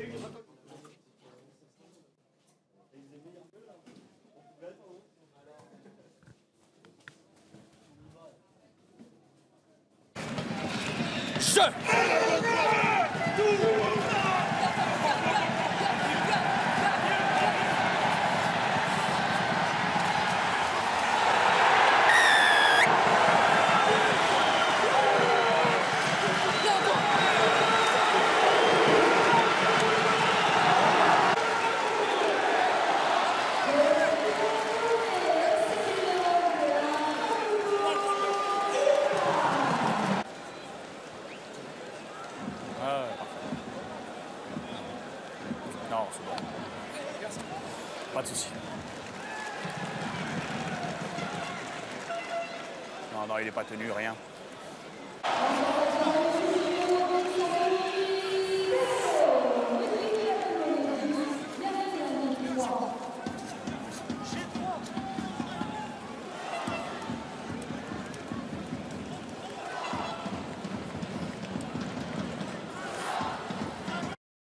Je Ah, ouais, parfait. Non, c'est bon. Pas de souci. Non, non, il n'est pas tenu, rien.